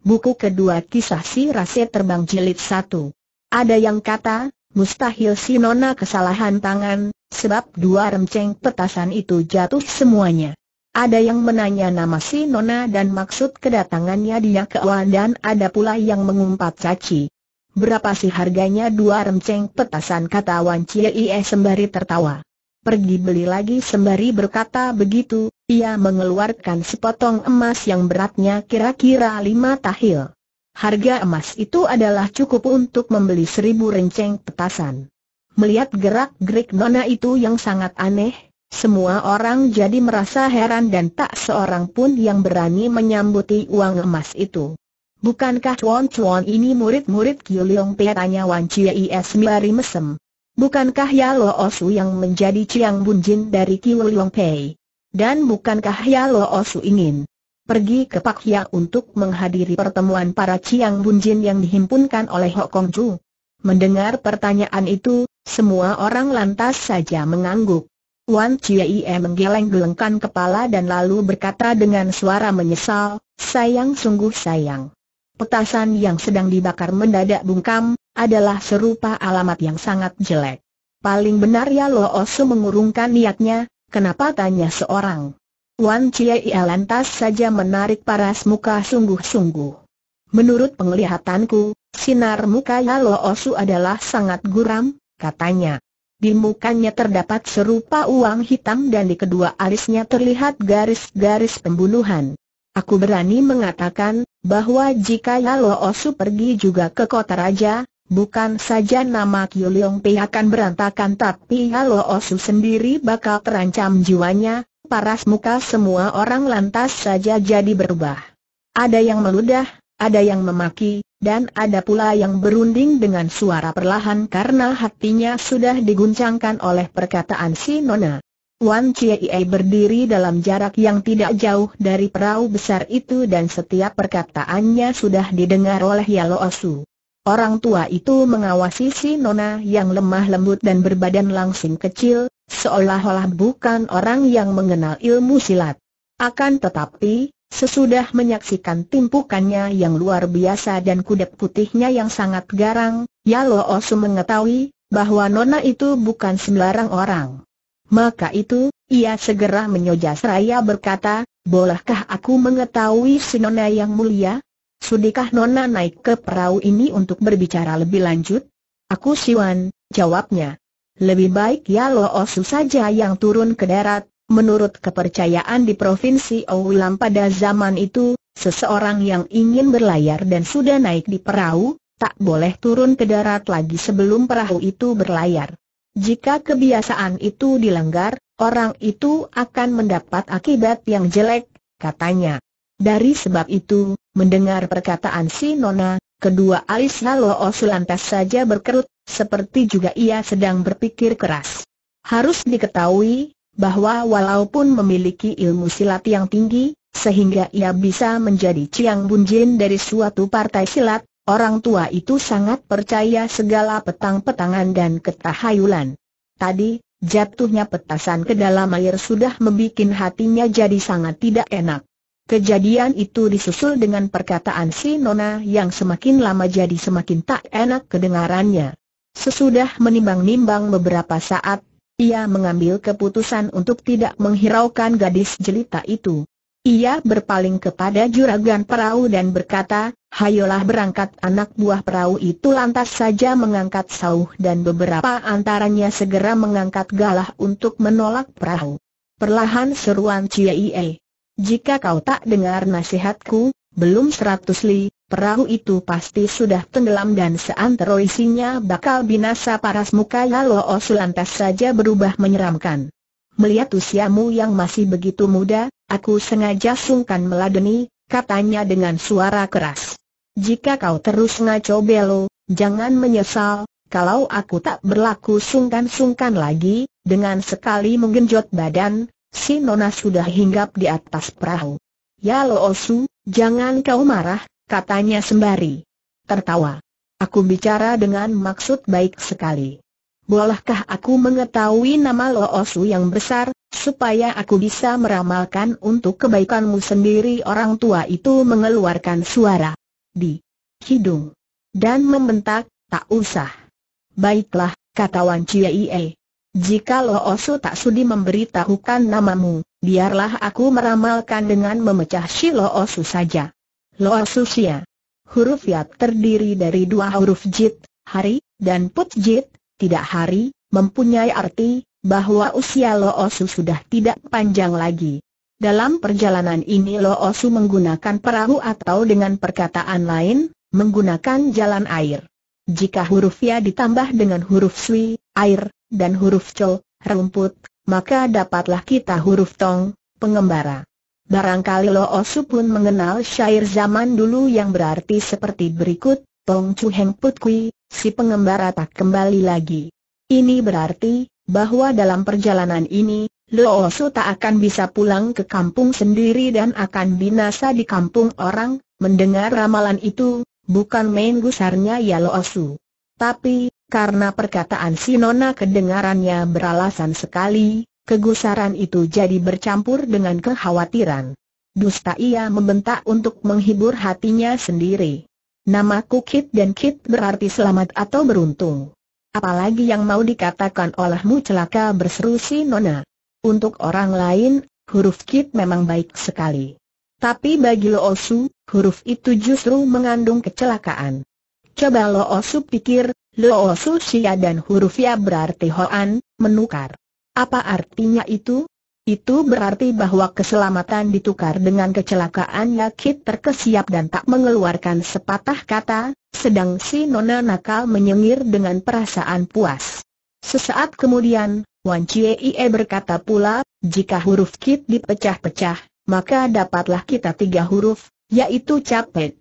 buku kedua kisah si Rase Terbang Jilid 1. Ada yang kata, mustahil si Nona kesalahan tangan, sebab dua renceng petasan itu jatuh semuanya. Ada yang menanya nama si Nona dan maksud kedatangannya dia ke dan ada pula yang mengumpat caci. Berapa sih harganya dua renceng petasan kata Wan Cie sembari tertawa. Pergi beli lagi sembari berkata begitu, ia mengeluarkan sepotong emas yang beratnya kira-kira lima tahil. Harga emas itu adalah cukup untuk membeli seribu renceng petasan. Melihat gerak-gerik nona itu yang sangat aneh, semua orang jadi merasa heran dan tak seorang pun yang berani menyambuti uang emas itu. Bukankah Chuan-Chuan ini murid-murid Kiu Leong Pei tanya Wan Chie Is sembari mesem. Bukankah Ya Lo Osu yang menjadi Chiang Bun Jin dari Kiu Leong Pei? Dan bukankah Ya Lo Osu ingin pergi ke Pak Ya untuk menghadiri pertemuan para Chiang Bun Jin yang dihimpunkan oleh Hok Kong Ju? Mendengar pertanyaan itu, semua orang lantas saja mengangguk. Wan Chie menggeleng-gelengkan kepala dan lalu berkata dengan suara menyesal, sayang sungguh sayang. Petasan yang sedang dibakar mendadak bungkam, adalah serupa alamat yang sangat jelek. Paling benar ya Lo Osu mengurungkan niatnya, kenapa tanya seorang. Wan Chie lantas saja menarik paras muka sungguh-sungguh. Menurut penglihatanku, sinar muka ya Lo Osu adalah sangat guram, katanya. Di mukanya terdapat serupa uang hitam dan di kedua alisnya terlihat garis-garis pembunuhan. Aku berani mengatakan, bahwa jika Yalo Osu pergi juga ke kota raja, bukan saja nama Kiu Leong Pei akan berantakan tapi Yalo Osu sendiri bakal terancam jiwanya, paras muka semua orang lantas saja jadi berubah. Ada yang meludah, ada yang memaki, dan ada pula yang berunding dengan suara perlahan karena hatinya sudah diguncangkan oleh perkataan si Nona. Wan Chie berdiri dalam jarak yang tidak jauh dari perahu besar itu dan setiap perkataannya sudah didengar oleh Yalo Osu. Orang tua itu mengawasi si Nona yang lemah lembut dan berbadan langsing kecil, seolah-olah bukan orang yang mengenal ilmu silat. Akan tetapi, sesudah menyaksikan timpukannya yang luar biasa dan kuda putihnya yang sangat garang, Yalo Osu mengetahui bahwa Nona itu bukan sembarang orang. Maka itu, ia segera menyoja seraya berkata, bolehkah aku mengetahui si Nona yang mulia? Sudikah Nona naik ke perahu ini untuk berbicara lebih lanjut? Aku Siwan, jawabnya. Lebih baik ya Lo Osu saja yang turun ke darat, menurut kepercayaan di Provinsi Oulam pada zaman itu, seseorang yang ingin berlayar dan sudah naik di perahu, tak boleh turun ke darat lagi sebelum perahu itu berlayar. Jika kebiasaan itu dilanggar, orang itu akan mendapat akibat yang jelek, katanya. Dari sebab itu, mendengar perkataan si Nona, kedua alis Halo Osu lantas saja berkerut, seperti juga ia sedang berpikir keras. Harus diketahui, bahwa walaupun memiliki ilmu silat yang tinggi, sehingga ia bisa menjadi Ciang Bunjin dari suatu partai silat, Orang tua itu sangat percaya segala petang-petangan dan ketahayulan. Tadi, jatuhnya petasan ke dalam air sudah membuat hatinya jadi sangat tidak enak. Kejadian itu disusul dengan perkataan si Nona yang semakin lama jadi semakin tak enak kedengarannya. Sesudah menimbang-nimbang beberapa saat, ia mengambil keputusan untuk tidak menghiraukan gadis jelita itu. Ia berpaling kepada juragan perahu dan berkata, Hayolah berangkat anak buah perahu itu lantas saja mengangkat sauh dan beberapa antaranya segera mengangkat galah untuk menolak perahu. Perlahan seruan Cie Jika kau tak dengar nasihatku, belum seratus li, perahu itu pasti sudah tenggelam dan seantero isinya bakal binasa paras muka Yalo Osu lantas saja berubah menyeramkan. Melihat usiamu yang masih begitu muda, Aku sengaja sungkan meladeni, katanya dengan suara keras. Jika kau terus ngaco belo, jangan menyesal, kalau aku tak berlaku sungkan-sungkan lagi, dengan sekali menggenjot badan, si Nona sudah hinggap di atas perahu. Ya Lo Osu, jangan kau marah, katanya sembari tertawa. Aku bicara dengan maksud baik sekali. Bolehkah aku mengetahui nama Lo Osu yang besar, supaya aku bisa meramalkan untuk kebaikanmu sendiri orang tua itu mengeluarkan suara di hidung. Dan membentak, tak usah. Baiklah, kata Wan Chie Jika Lo Osu tak sudi memberitahukan namamu, biarlah aku meramalkan dengan memecah si Lo Osu saja. Lo Osu Xia. Huruf Ya terdiri dari dua huruf Jit, hari, dan Put Jit, tidak hari, mempunyai arti, bahwa usia Lo Osu sudah tidak panjang lagi. Dalam perjalanan ini Lo Osu menggunakan perahu atau dengan perkataan lain, menggunakan jalan air. Jika huruf ya ditambah dengan huruf sui, air, dan huruf co, rumput, maka dapatlah kita huruf tong, pengembara. Barangkali Lo Osu pun mengenal syair zaman dulu yang berarti seperti berikut, Tong Chu Heng Put Kui, si pengembara tak kembali lagi. Ini berarti, bahwa dalam perjalanan ini, Lo Su tak akan bisa pulang ke kampung sendiri dan akan binasa di kampung orang, mendengar ramalan itu, bukan main gusarnya ya Lo Su. Tapi, karena perkataan si Nona kedengarannya beralasan sekali, kegusaran itu jadi bercampur dengan kekhawatiran. Dusta ia membentak untuk menghibur hatinya sendiri. Namaku Kit dan Kit berarti selamat atau beruntung. Apalagi yang mau dikatakan olehmu celaka berseru si Nona. Untuk orang lain, huruf Kit memang baik sekali. Tapi bagi Lo Osu, huruf itu justru mengandung kecelakaan. Coba Lo Osu pikir, Lo Osu Sia dan huruf Ya berarti Hoan, menukar. Apa artinya itu? Itu berarti bahwa keselamatan ditukar dengan kecelakaan Yakit terkesiap dan tak mengeluarkan sepatah kata, sedang si nona nakal menyengir dengan perasaan puas. Sesaat kemudian, Wan Chie berkata pula, jika huruf Kit dipecah-pecah, maka dapatlah kita tiga huruf, yaitu capet.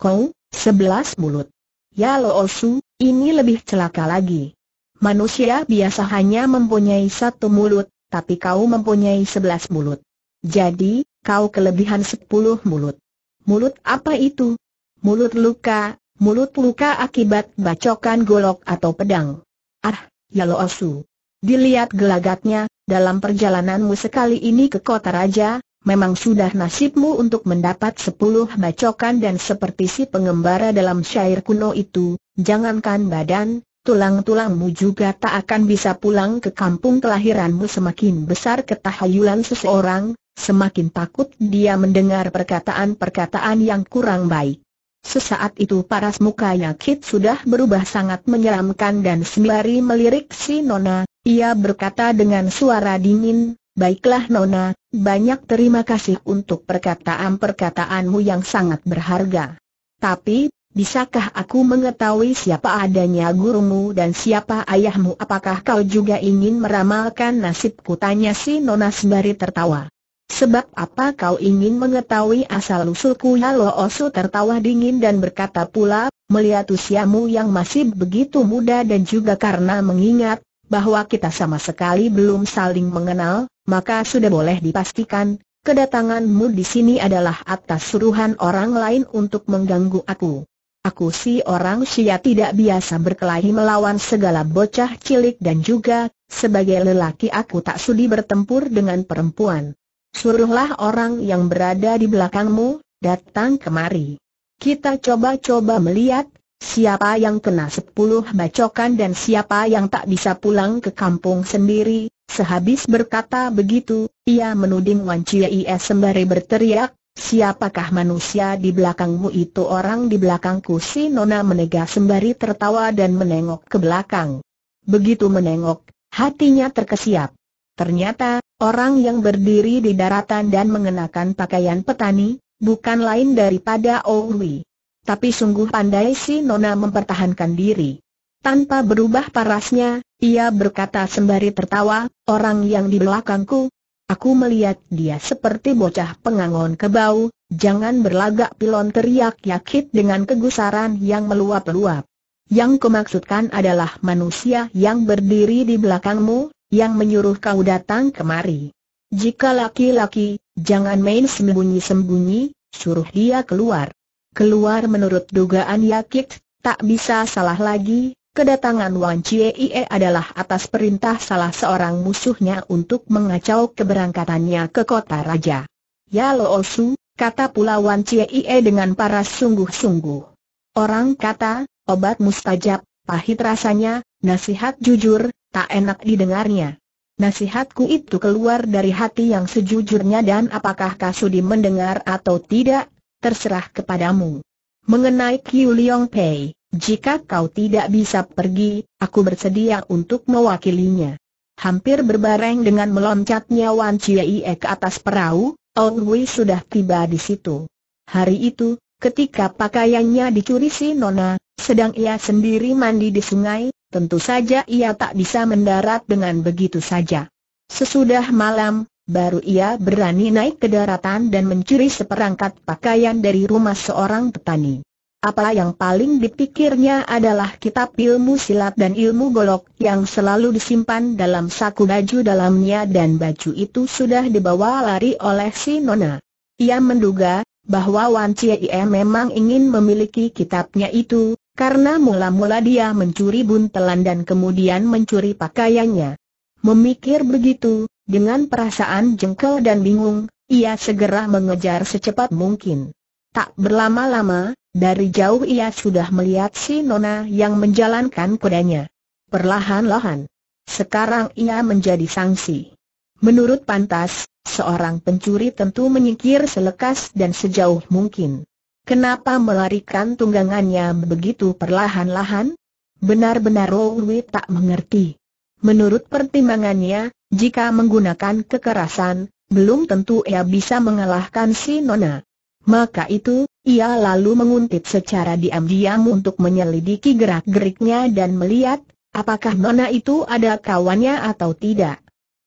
Kau, sebelas mulut. Ya Lo Osu, ini lebih celaka lagi. Manusia biasa hanya mempunyai satu mulut, tapi kau mempunyai sebelas mulut. Jadi, kau kelebihan sepuluh mulut. Mulut apa itu? Mulut luka, mulut luka akibat bacokan golok atau pedang. Ah, ya lo osu. Dilihat gelagatnya, dalam perjalananmu sekali ini ke kota raja, memang sudah nasibmu untuk mendapat sepuluh bacokan dan seperti si pengembara dalam syair kuno itu, jangankan badan, tulang-tulangmu juga tak akan bisa pulang ke kampung kelahiranmu semakin besar ketahayulan seseorang, semakin takut dia mendengar perkataan-perkataan yang kurang baik. Sesaat itu paras mukanya Kit sudah berubah sangat menyeramkan dan sembari melirik si Nona, ia berkata dengan suara dingin, Baiklah Nona, banyak terima kasih untuk perkataan-perkataanmu yang sangat berharga. Tapi, Bisakah aku mengetahui siapa adanya gurumu dan siapa ayahmu? Apakah kau juga ingin meramalkan nasibku? Tanya si Nona sembari tertawa. Sebab apa kau ingin mengetahui asal-usulku? Yalo Osu tertawa dingin dan berkata pula, melihat usiamu yang masih begitu muda dan juga karena mengingat, bahwa kita sama sekali belum saling mengenal, maka sudah boleh dipastikan, kedatanganmu di sini adalah atas suruhan orang lain untuk mengganggu aku. Aku si orang Sia tidak biasa berkelahi melawan segala bocah cilik dan juga, sebagai lelaki aku tak sudi bertempur dengan perempuan. Suruhlah orang yang berada di belakangmu, datang kemari. Kita coba-coba melihat, siapa yang kena sepuluh bacokan dan siapa yang tak bisa pulang ke kampung sendiri. Sehabis berkata begitu, ia menuding Wan Chie sembari berteriak, Siapakah manusia di belakangmu itu orang di belakangku si Nona menegak sembari tertawa dan menengok ke belakang. Begitu menengok, hatinya terkesiap. Ternyata, orang yang berdiri di daratan dan mengenakan pakaian petani, bukan lain daripada Owi. Tapi sungguh pandai si Nona mempertahankan diri. Tanpa berubah parasnya, ia berkata sembari tertawa, orang yang di belakangku, Aku melihat dia seperti bocah pengangon kebau, jangan berlagak pilon teriak Yakit dengan kegusaran yang meluap-luap. Yang kumaksudkan adalah manusia yang berdiri di belakangmu, yang menyuruh kau datang kemari. Jika laki-laki, jangan main sembunyi-sembunyi, suruh dia keluar. Keluar menurut dugaan Yakit, tak bisa salah lagi, Kedatangan Wan Chie adalah atas perintah salah seorang musuhnya untuk mengacau keberangkatannya ke kota raja. Ya Lo Osu, kata pula Wan Chie dengan paras sungguh-sungguh. Orang kata, obat mustajab, pahit rasanya, nasihat jujur, tak enak didengarnya. Nasihatku itu keluar dari hati yang sejujurnya dan apakah kau sudi mendengar atau tidak, terserah kepadamu. Mengenai Kiu Liong Pei, jika kau tidak bisa pergi, aku bersedia untuk mewakilinya. Hampir berbareng dengan meloncatnya Wan Chie ke atas perahu, Ong Wei sudah tiba di situ. Hari itu, ketika pakaiannya dicuri si Nona, sedang ia sendiri mandi di sungai, tentu saja ia tak bisa mendarat dengan begitu saja. Sesudah malam, baru ia berani naik ke daratan dan mencuri seperangkat pakaian dari rumah seorang petani. Apa yang paling dipikirnya adalah kitab ilmu silat dan ilmu golok yang selalu disimpan dalam saku baju dalamnya dan baju itu sudah dibawa lari oleh si Nona. Ia menduga bahwa Wan Chie memang ingin memiliki kitabnya itu, karena mula-mula dia mencuri buntelan dan kemudian mencuri pakaiannya. Memikir begitu, dengan perasaan jengkel dan bingung, ia segera mengejar secepat mungkin. Tak berlama-lama, dari jauh ia sudah melihat si Nona yang menjalankan kudanya. Perlahan-lahan. Sekarang ia menjadi sanksi. Menurut pantas, seorang pencuri tentu menyingkir selekas dan sejauh mungkin. Kenapa melarikan tunggangannya begitu perlahan-lahan? Benar-benar Rowi tak mengerti. Menurut pertimbangannya, jika menggunakan kekerasan, belum tentu ia bisa mengalahkan si Nona. Maka itu, ia lalu menguntit secara diam-diam untuk menyelidiki gerak-geriknya dan melihat, apakah Nona itu ada kawannya atau tidak.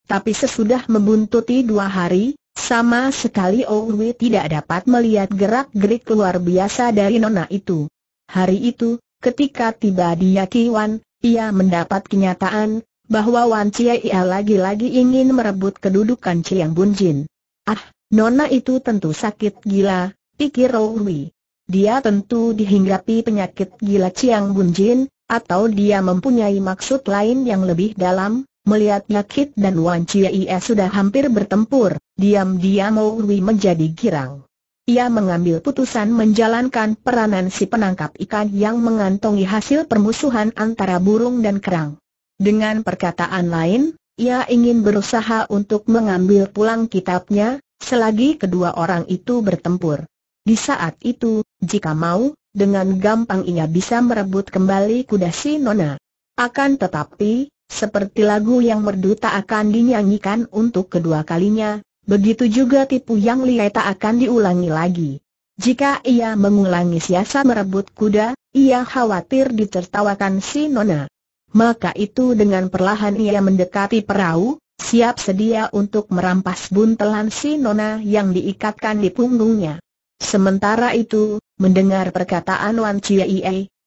Tapi sesudah membuntuti dua hari, sama sekali Owi tidak dapat melihat gerak-gerik luar biasa dari nona itu. Hari itu, ketika tiba di Yakiwan, ia mendapat kenyataan, bahwa Wan Chia ia lagi-lagi ingin merebut kedudukan Chiang Bunjin. Ah, nona itu tentu sakit gila, pikir Owi. Dia tentu dihinggapi penyakit gila Chiang Bunjin, atau dia mempunyai maksud lain yang lebih dalam, Melihat Yakit dan Wan Chie sudah hampir bertempur, diam-diam Owi menjadi girang. Ia mengambil putusan menjalankan peranan si penangkap ikan yang mengantongi hasil permusuhan antara burung dan kerang. Dengan perkataan lain, ia ingin berusaha untuk mengambil pulang kitabnya, selagi kedua orang itu bertempur. Di saat itu, jika mau, dengan gampang ia bisa merebut kembali kuda si Nona. Akan tetapi, seperti lagu yang merdu tak akan dinyanyikan untuk kedua kalinya, begitu juga tipu yang liai tak akan diulangi lagi. Jika ia mengulangi siasat merebut kuda, ia khawatir ditertawakan si Nona. Maka itu dengan perlahan ia mendekati perahu, siap sedia untuk merampas buntelan si Nona yang diikatkan di punggungnya. Sementara itu, mendengar perkataan Wan Chie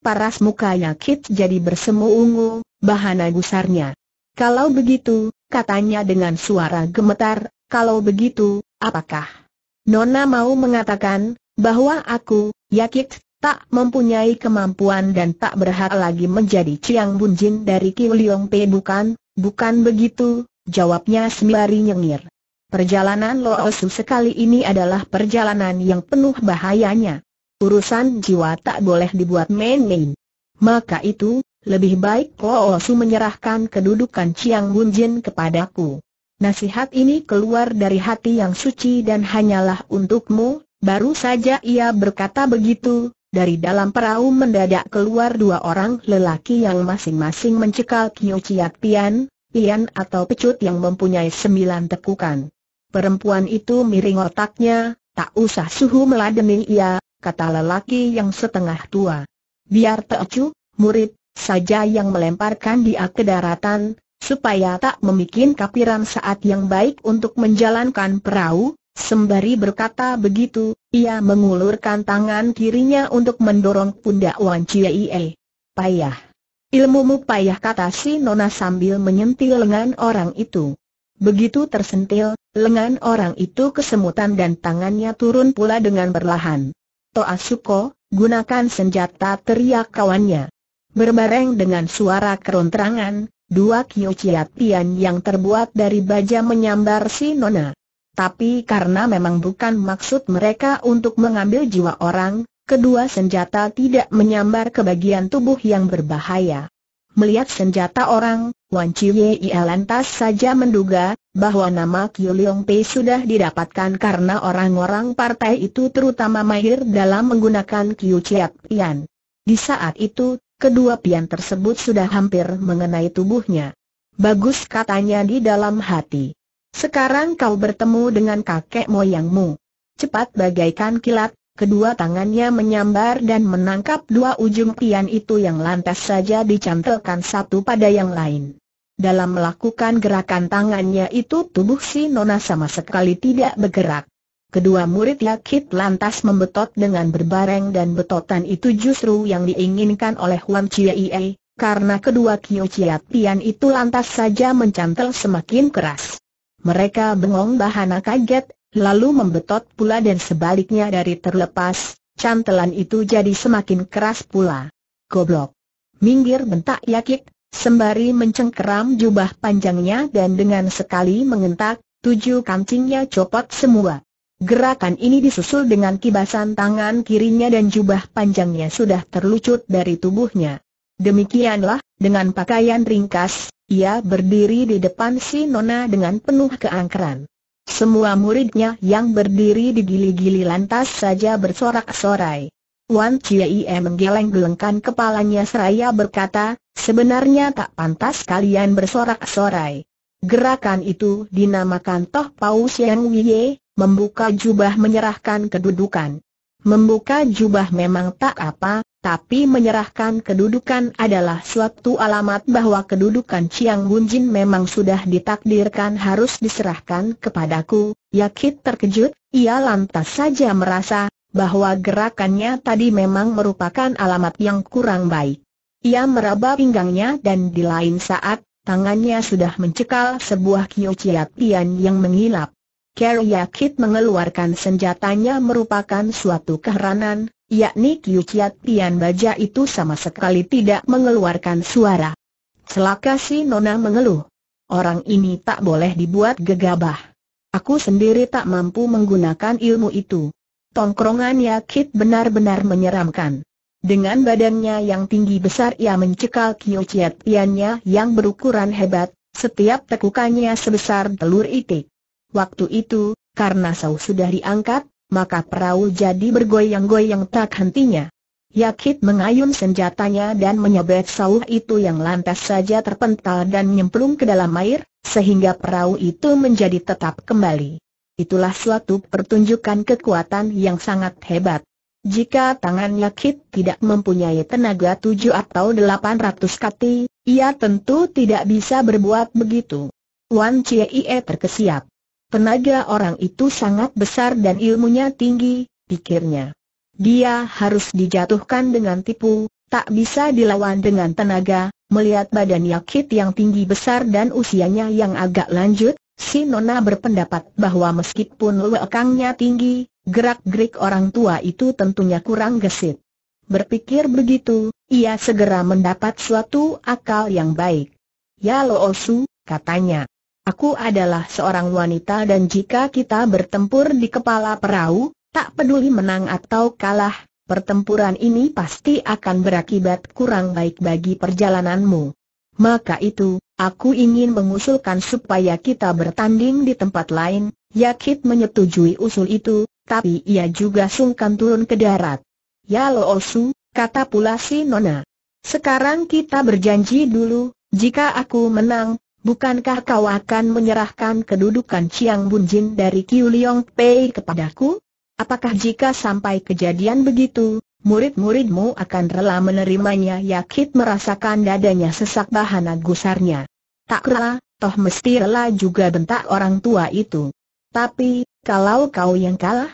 paras muka Yakit jadi bersemu ungu, bahana gusarnya. Kalau begitu, katanya dengan suara gemetar, kalau begitu, apakah? Nona mau mengatakan, bahwa aku, Yakit, tak mempunyai kemampuan dan tak berhak lagi menjadi Chiang Bunjin dari Kiu Liong Pei bukan, bukan begitu, jawabnya sembari nyengir. Perjalanan Lo Osu sekali ini adalah perjalanan yang penuh bahayanya. Urusan jiwa tak boleh dibuat main-main. Maka itu, lebih baik Lo Su menyerahkan kedudukan Chiang Bunjin kepadaku. Nasihat ini keluar dari hati yang suci dan hanyalah untukmu, baru saja ia berkata begitu, dari dalam perahu mendadak keluar dua orang lelaki yang masing-masing mencekal Kio Chiat Pian, Pian atau pecut yang mempunyai sembilan tekukan. Perempuan itu miring otaknya, tak usah suhu meladeni ia, kata lelaki yang setengah tua. Biar Teocu, murid, saja yang melemparkan dia ke daratan, supaya tak membuat kapiran saat yang baik untuk menjalankan perahu, sembari berkata begitu, ia mengulurkan tangan kirinya untuk mendorong pundak Wan Chie. Payah. Ilmumu payah kata si Nona sambil menyentil lengan orang itu. Begitu tersentil, lengan orang itu kesemutan dan tangannya turun pula dengan perlahan. Toa Suko, gunakan senjata teriak kawannya. Berbareng dengan suara kerontrangan, dua kiociat pian yang terbuat dari baja menyambar si Nona. Tapi karena memang bukan maksud mereka untuk mengambil jiwa orang, kedua senjata tidak menyambar ke bagian tubuh yang berbahaya. Melihat senjata orang, Wan Chie lantas saja menduga, bahwa nama Kiu Leong Pei sudah didapatkan karena orang-orang partai itu terutama mahir dalam menggunakan Kiu Chiat Pian. Di saat itu, kedua pian tersebut sudah hampir mengenai tubuhnya. Bagus katanya di dalam hati. Sekarang kau bertemu dengan kakek moyangmu. Cepat bagaikan kilat, kedua tangannya menyambar dan menangkap dua ujung pian itu yang lantas saja dicantelkan satu pada yang lain. Dalam melakukan gerakan tangannya itu tubuh si Nona sama sekali tidak bergerak. Kedua murid Yakit lantas membetot dengan berbareng dan betotan itu justru yang diinginkan oleh Huang Chie karena kedua Kio Chiat Pian itu lantas saja mencantel semakin keras. Mereka bengong bahana kaget, lalu membetot pula dan sebaliknya dari terlepas, cantelan itu jadi semakin keras pula. Goblok! Minggir bentak Yakik, sembari mencengkeram jubah panjangnya dan dengan sekali mengentak, tujuh kancingnya copot semua. Gerakan ini disusul dengan kibasan tangan kirinya dan jubah panjangnya sudah terlucut dari tubuhnya. Demikianlah, dengan pakaian ringkas, ia berdiri di depan si Nona dengan penuh keangkeran. Semua muridnya yang berdiri di gili-gili lantas saja bersorak-sorai. Wan Chie menggeleng-gelengkan kepalanya seraya berkata, sebenarnya tak pantas kalian bersorak-sorai. Gerakan itu dinamakan Toh Pau Siang Wiye, membuka jubah menyerahkan kedudukan. Membuka jubah memang tak apa, tapi menyerahkan kedudukan adalah suatu alamat bahwa kedudukan Chiang Bunjin memang sudah ditakdirkan harus diserahkan kepadaku. Yakit terkejut, ia lantas saja merasa bahwa gerakannya tadi memang merupakan alamat yang kurang baik. Ia meraba pinggangnya dan di lain saat, tangannya sudah mencekal sebuah kiociatian yang mengilap. Carrier Kit mengeluarkan senjatanya merupakan suatu keheranan, yakni Kiu Chiat Pian Baja itu sama sekali tidak mengeluarkan suara. Celaka si Nona mengeluh. Orang ini tak boleh dibuat gegabah. Aku sendiri tak mampu menggunakan ilmu itu. Tongkrongan Yakit benar-benar menyeramkan. Dengan badannya yang tinggi besar ia mencekal Kiu Chiat Piannya yang berukuran hebat, setiap tekukannya sebesar telur itik. Waktu itu, karena Sau sudah diangkat, maka perahu jadi bergoyang-goyang tak hentinya. Yakit mengayun senjatanya dan menyabet Sau itu yang lantas saja terpental dan nyemplung ke dalam air, sehingga perahu itu menjadi tetap kembali. Itulah suatu pertunjukan kekuatan yang sangat hebat. Jika tangan Yakit tidak mempunyai tenaga tujuh atau delapan ratus kati, ia tentu tidak bisa berbuat begitu. Wan Chie terkesiap. Tenaga orang itu sangat besar dan ilmunya tinggi, pikirnya. Dia harus dijatuhkan dengan tipu, tak bisa dilawan dengan tenaga, melihat badan Yakit yang tinggi besar dan usianya yang agak lanjut, si Nona berpendapat bahwa meskipun lekangnya tinggi, gerak-gerik orang tua itu tentunya kurang gesit. Berpikir begitu, ia segera mendapat suatu akal yang baik. Ya Lo Osu, katanya. Aku adalah seorang wanita dan jika kita bertempur di kepala perahu, tak peduli menang atau kalah, pertempuran ini pasti akan berakibat kurang baik bagi perjalananmu. Maka itu, aku ingin mengusulkan supaya kita bertanding di tempat lain, Yakit menyetujui usul itu, tapi ia juga sungkan turun ke darat. Ya Lo Osu, kata pula si Nona. Sekarang kita berjanji dulu, jika aku menang, Bukankah kau akan menyerahkan kedudukan Chiang Bunjin dari Kiu Liong Pei kepadaku? Apakah jika sampai kejadian begitu, murid-muridmu akan rela menerimanya? Yakit merasakan dadanya sesak bahana gusarnya. Tak rela, toh mesti rela juga bentak orang tua itu. Tapi, kalau kau yang kalah,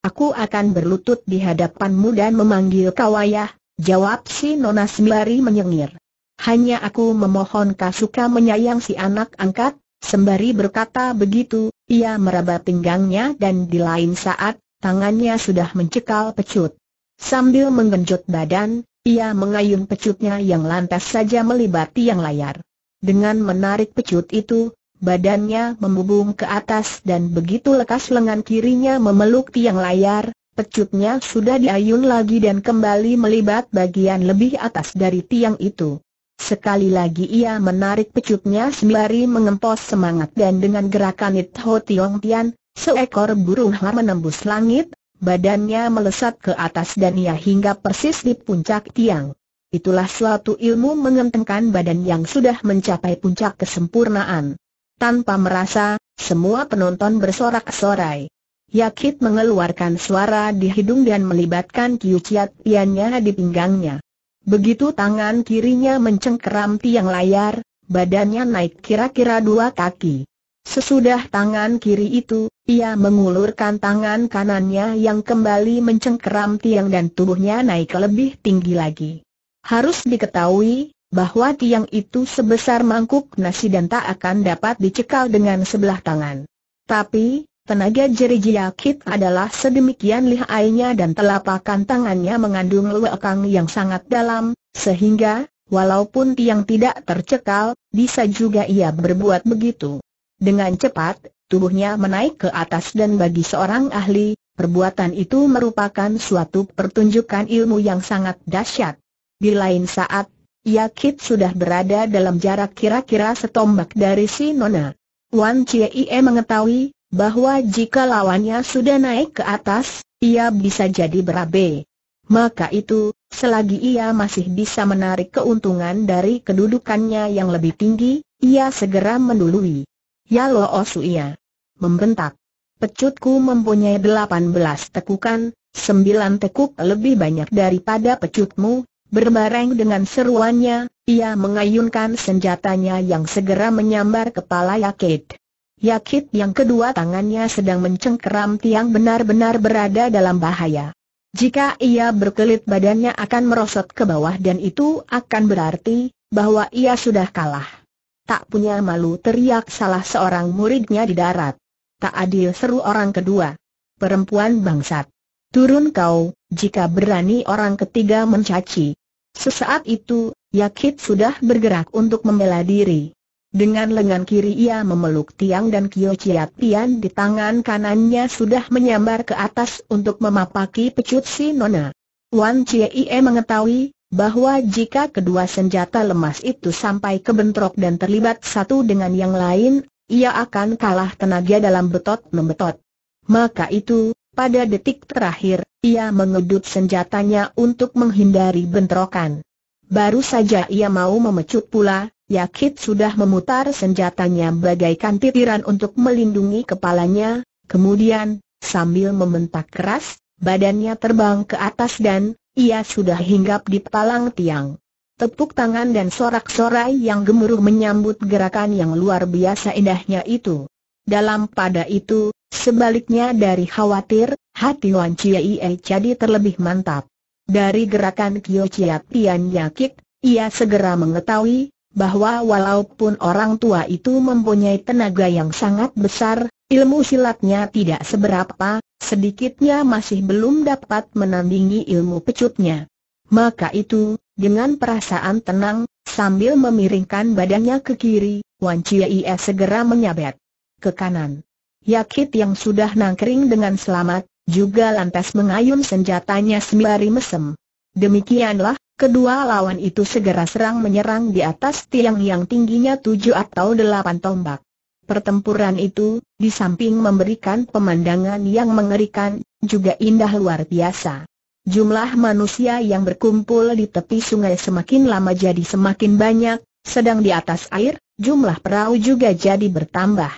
aku akan berlutut di hadapanmu dan memanggil kau ayah, jawab si Nona sembari menyengir. Hanya aku memohon Kasuka menyayang si anak angkat, sembari berkata begitu, ia meraba pinggangnya dan di lain saat, tangannya sudah mencekal pecut. Sambil menggenjot badan, ia mengayun pecutnya yang lantas saja melibati yang layar. Dengan menarik pecut itu, badannya membubung ke atas dan begitu lekas lengan kirinya memeluk tiang layar, pecutnya sudah diayun lagi dan kembali melibat bagian lebih atas dari tiang itu. Sekali lagi ia menarik pecutnya sembari mengempos semangat dan dengan gerakan It Ho Tiong Tian, seekor burung ha menembus langit, badannya melesat ke atas dan ia hingga persis di puncak tiang. Itulah suatu ilmu mengentengkan badan yang sudah mencapai puncak kesempurnaan. Tanpa merasa, semua penonton bersorak-sorai. Yakit mengeluarkan suara di hidung dan melibatkan kiuciat piannya di pinggangnya. Begitu tangan kirinya mencengkeram tiang layar, badannya naik kira-kira dua kaki. Sesudah tangan kiri itu, ia mengulurkan tangan kanannya yang kembali mencengkeram tiang dan tubuhnya naik lebih tinggi lagi. Harus diketahui, bahwa tiang itu sebesar mangkuk nasi dan tak akan dapat dicekal dengan sebelah tangan. Tapi, Tenaga jeriji Yakit adalah sedemikian lihainya dan telapakan tangannya mengandung lekang yang sangat dalam, sehingga, walaupun tiang tidak tercekal, bisa juga ia berbuat begitu. Dengan cepat, tubuhnya menaik ke atas dan bagi seorang ahli, perbuatan itu merupakan suatu pertunjukan ilmu yang sangat dahsyat. Di lain saat, Yakit sudah berada dalam jarak kira-kira setombak dari si Nona. Wan Chie mengetahui, bahwa jika lawannya sudah naik ke atas, ia bisa jadi berabe. Maka itu, selagi ia masih bisa menarik keuntungan dari kedudukannya yang lebih tinggi, ia segera mendului. Ya lo Osuia. Membentak. Pecutku mempunyai 18 tekukan, 9 tekuk lebih banyak daripada pecutmu, berbareng dengan seruannya, ia mengayunkan senjatanya yang segera menyambar kepala Yakit. Yakit yang kedua tangannya sedang mencengkeram tiang benar-benar berada dalam bahaya. Jika ia berkelit badannya akan merosot ke bawah dan itu akan berarti bahwa ia sudah kalah. Tak punya malu teriak salah seorang muridnya di darat. Tak adil seru orang kedua. Perempuan bangsat. Turun kau, jika berani orang ketiga mencaci. Sesaat itu, Yakit sudah bergerak untuk membela diri. Dengan lengan kiri ia memeluk tiang dan Kio Chiat Tian di tangan kanannya sudah menyambar ke atas untuk memapaki pecut si Nona. Wan Chie mengetahui bahwa jika kedua senjata lemas itu sampai kebentrok dan terlibat satu dengan yang lain, ia akan kalah tenaga dalam betot-membetot. Maka itu, pada detik terakhir, ia mengedut senjatanya untuk menghindari bentrokan. Baru saja ia mau memecut pula, Yakit sudah memutar senjatanya bagaikan titiran untuk melindungi kepalanya, kemudian, sambil membentak keras, badannya terbang ke atas dan, ia sudah hinggap di palang tiang. Tepuk tangan dan sorak-sorai yang gemuruh menyambut gerakan yang luar biasa indahnya itu. Dalam pada itu, sebaliknya dari khawatir, hati Wan Chie jadi terlebih mantap. Dari gerakan Kyo Chiat Tian Yakit, ia segera mengetahui, bahwa walaupun orang tua itu mempunyai tenaga yang sangat besar, ilmu silatnya tidak seberapa, sedikitnya masih belum dapat menandingi ilmu pecutnya. Maka itu, dengan perasaan tenang, sambil memiringkan badannya ke kiri, Wan Chie segera menyabet ke kanan. Yakit yang sudah nangkring dengan selamat, juga lantas mengayun senjatanya sembari mesem. Demikianlah, Kedua lawan itu segera serang menyerang di atas tiang yang tingginya tujuh atau delapan tombak. Pertempuran itu, di samping memberikan pemandangan yang mengerikan, juga indah luar biasa. Jumlah manusia yang berkumpul di tepi sungai semakin lama jadi semakin banyak, sedang di atas air, jumlah perahu juga jadi bertambah.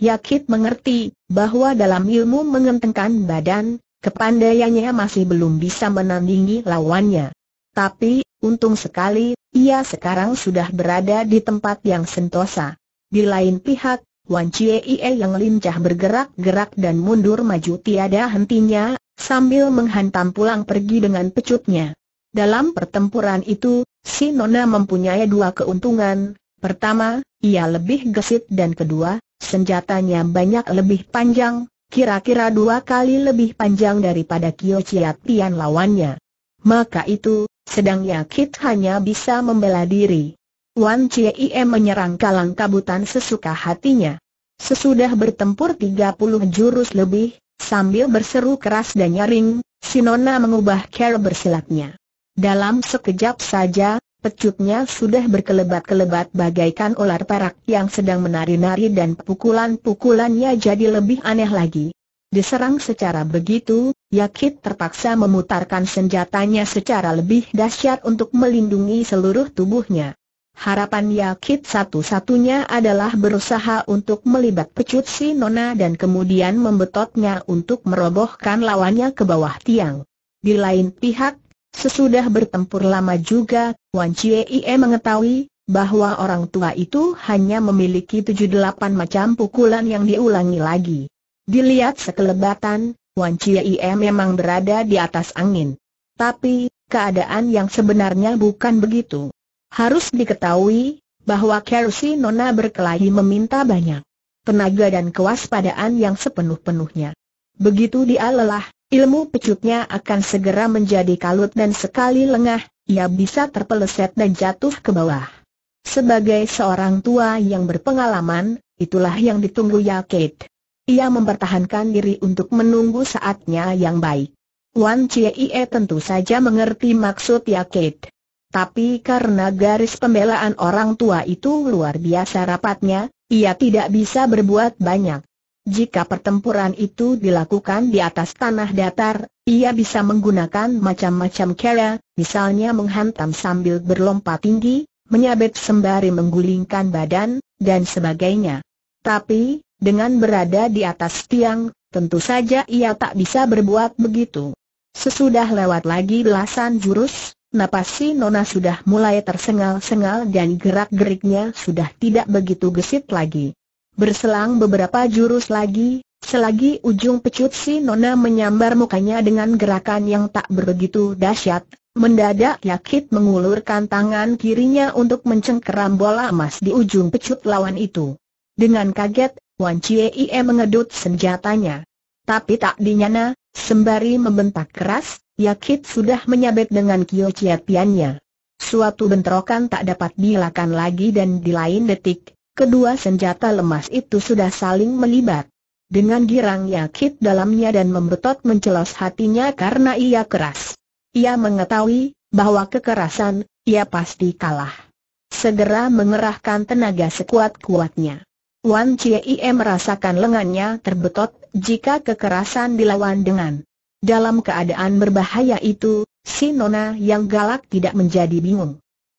Yakit mengerti, bahwa dalam ilmu mengentengkan badan, kepandaiannya masih belum bisa menandingi lawannya. Tapi, untung sekali, ia sekarang sudah berada di tempat yang sentosa. Di lain pihak, Wan Chie yang lincah bergerak-gerak dan mundur maju tiada hentinya, sambil menghantam pulang pergi dengan pecutnya. Dalam pertempuran itu, si Nona mempunyai dua keuntungan. Pertama, ia lebih gesit dan kedua, senjatanya banyak lebih panjang, kira-kira dua kali lebih panjang daripada Kyo Chiat Tian lawannya. Maka itu, sedang Yakit hanya bisa membela diri. Wan Chie menyerang kalang kabutan sesuka hatinya. Sesudah bertempur 30 jurus lebih, sambil berseru keras dan nyaring, Sinona mengubah cara bersilatnya. Dalam sekejap saja, pecutnya sudah berkelebat-kelebat bagaikan ular perak yang sedang menari-nari dan pukulan-pukulannya jadi lebih aneh lagi. Diserang secara begitu, Yakit terpaksa memutarkan senjatanya secara lebih dahsyat untuk melindungi seluruh tubuhnya. Harapan Yakit satu-satunya adalah berusaha untuk melibat pecut si Nona dan kemudian membetotnya untuk merobohkan lawannya ke bawah tiang. Di lain pihak, sesudah bertempur lama juga, Wan Chie mengetahui bahwa orang tua itu hanya memiliki tujuh delapan macam pukulan yang diulangi lagi. Dilihat sekelebatan, Wan Chie memang berada di atas angin. Tapi, keadaan yang sebenarnya bukan begitu. Harus diketahui, bahwa Kerusi Nona berkelahi meminta banyak tenaga dan kewaspadaan yang sepenuh-penuhnya. Begitu dia lelah, ilmu pecutnya akan segera menjadi kalut dan sekali lengah, ia bisa terpeleset dan jatuh ke bawah. Sebagai seorang tua yang berpengalaman, itulah yang ditunggu ya Kate. Ia mempertahankan diri untuk menunggu saatnya yang baik. Wan Chie tentu saja mengerti maksud ya Kate. Tapi karena garis pembelaan orang tua itu luar biasa rapatnya, ia tidak bisa berbuat banyak. Jika pertempuran itu dilakukan di atas tanah datar, ia bisa menggunakan macam-macam cara, misalnya menghantam sambil berlompat tinggi, menyabet sembari menggulingkan badan, dan sebagainya. Tapi, dengan berada di atas tiang, tentu saja ia tak bisa berbuat begitu. Sesudah lewat lagi belasan jurus, Napas si Nona sudah mulai tersengal-sengal dan gerak-geriknya sudah tidak begitu gesit lagi. Berselang beberapa jurus lagi, selagi ujung pecut si Nona menyambar mukanya dengan gerakan yang tak begitu dahsyat, mendadak Yakit mengulurkan tangan kirinya untuk mencengkeram bola emas di ujung pecut lawan itu. Dengan kaget, Wan Chie mengedut senjatanya. Tapi tak dinyana, sembari membentak keras, Yakit sudah menyabet dengan kio ciatiannya. Suatu bentrokan tak dapat dilakukan lagi dan di lain detik, kedua senjata lemas itu sudah saling melibat. Dengan girang Yakit dalamnya dan membetot mencelos hatinya karena ia keras. Ia mengetahui bahwa kekerasan, ia pasti kalah. Segera mengerahkan tenaga sekuat-kuatnya. Wan Chie merasakan lengannya terbetot jika kekerasan dilawan dengan dalam keadaan berbahaya itu, si Nona yang galak tidak menjadi bingung.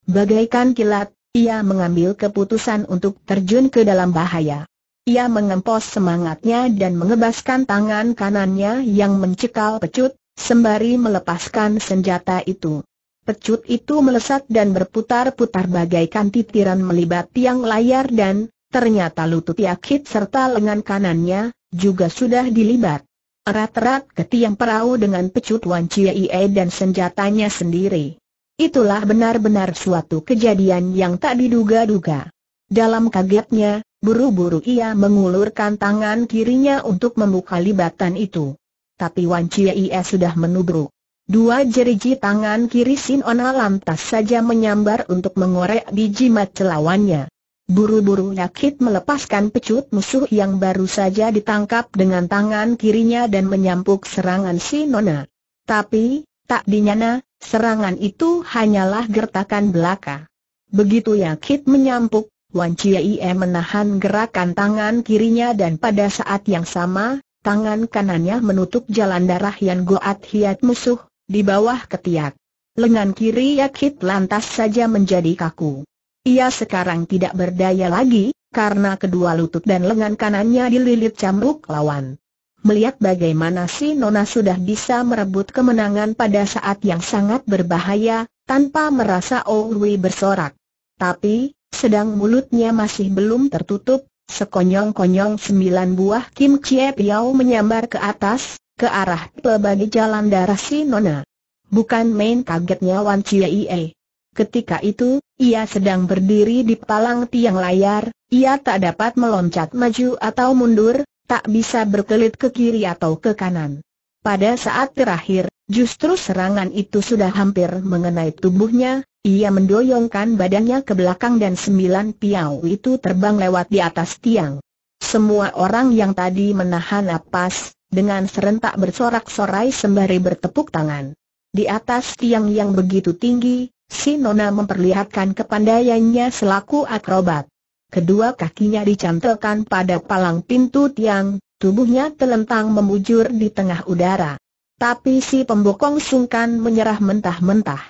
Bagaikan kilat, ia mengambil keputusan untuk terjun ke dalam bahaya. Ia mengempos semangatnya dan mengebaskan tangan kanannya yang mencekal pecut, sembari melepaskan senjata itu. Pecut itu melesat dan berputar-putar bagaikan titiran melibat tiang layar dan, ternyata lutut Yakit serta lengan kanannya, juga sudah dilibat erat-erat ke tiang perahu dengan pecut Wan Chie dan senjatanya sendiri. Itulah benar-benar suatu kejadian yang tak diduga-duga. Dalam kagetnya, buru-buru ia mengulurkan tangan kirinya untuk membuka libatan itu. Tapi Wan Chie sudah menubruk. Dua jeriji tangan kiri Sin Ona lantas saja menyambar untuk mengorek biji mat celawannya. Buru-buru Yakit melepaskan pecut musuh yang baru saja ditangkap dengan tangan kirinya dan menyampuk serangan si Nona. Tapi, tak dinyana, serangan itu hanyalah gertakan belaka. Begitu Yakit menyampuk, Wan Chie menahan gerakan tangan kirinya dan pada saat yang sama, tangan kanannya menutup jalan darah yang goat hiat musuh, di bawah ketiak. Lengan kiri Yakit lantas saja menjadi kaku. Ia sekarang tidak berdaya lagi, karena kedua lutut dan lengan kanannya dililit cambuk lawan. Melihat bagaimana si Nona sudah bisa merebut kemenangan pada saat yang sangat berbahaya, tanpa merasa Owi bersorak. Tapi, sedang mulutnya masih belum tertutup, sekonyong-konyong sembilan buah Kim Chie Piao menyambar ke atas, ke arah pelbagai jalan darah si Nona. Bukan main kagetnya Wan Chie Ketika itu, ia sedang berdiri di palang tiang layar, ia tak dapat meloncat maju atau mundur, tak bisa berkelit ke kiri atau ke kanan. Pada saat terakhir, Justru serangan itu sudah hampir mengenai tubuhnya, ia mendoyongkan badannya ke belakang dan sembilan piau itu terbang lewat di atas tiang. Semua orang yang tadi menahan napas, dengan serentak bersorak-sorai sembari bertepuk tangan. Di atas tiang yang begitu tinggi, si Nona memperlihatkan kepandaiannya selaku akrobat. Kedua kakinya dicantelkan pada palang pintu tiang, tubuhnya telentang memujur di tengah udara. Tapi si pembokong sungkan menyerah mentah-mentah.